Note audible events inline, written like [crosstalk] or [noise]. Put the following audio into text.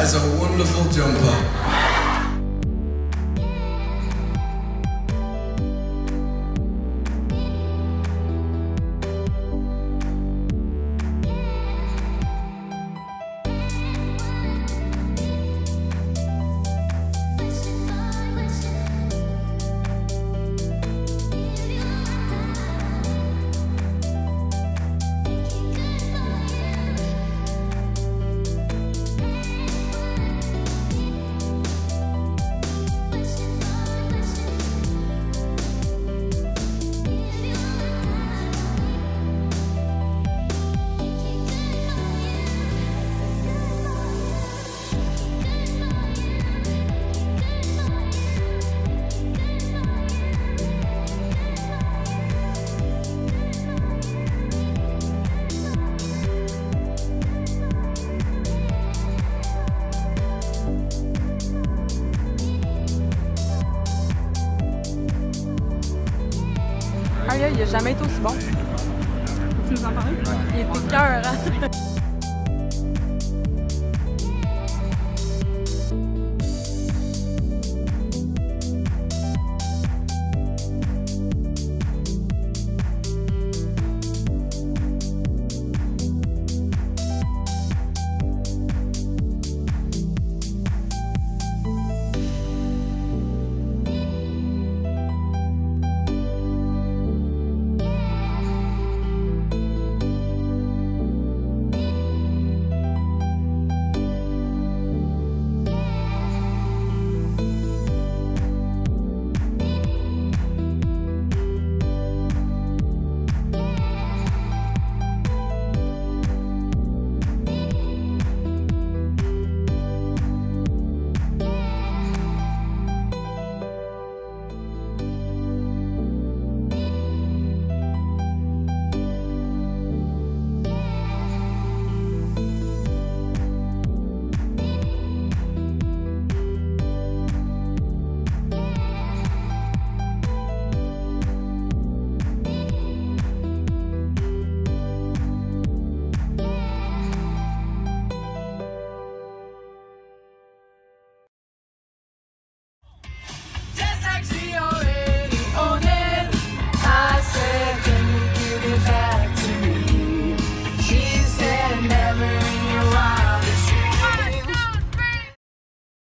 has a wonderful jumper. Jamais été aussi bon. Tu nous en parles? Il était cœur, hein? [laughs]